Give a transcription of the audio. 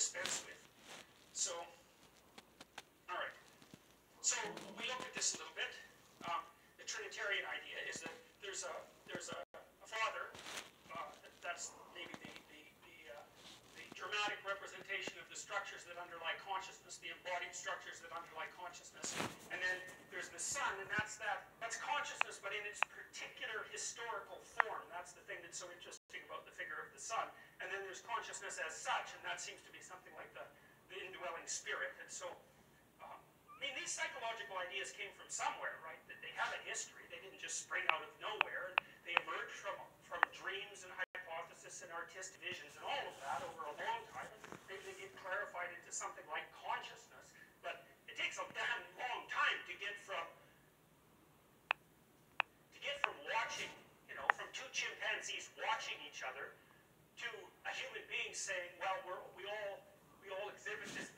dispense with. So, all right. So we looked at this a little bit. Um, the Trinitarian idea is that there's a there's a, a father. Uh, that's maybe the the the, uh, the dramatic representation of the structures that underlie consciousness, the embodied structures that underlie consciousness, and then there's the Son, and that's that that's consciousness, but in its particular historical form. That's the thing that's so interesting about the figure of the Son. And then there's consciousness as such, and that seems to be something like the the indwelling spirit. And so um, I mean, these psychological ideas came from somewhere, right? That they have a history. They didn't just spring out of nowhere. They emerged from from dreams and hypotheses and artistic visions and all of that over a long time. species watching each other to a human being saying, well, we all, we all exhibit this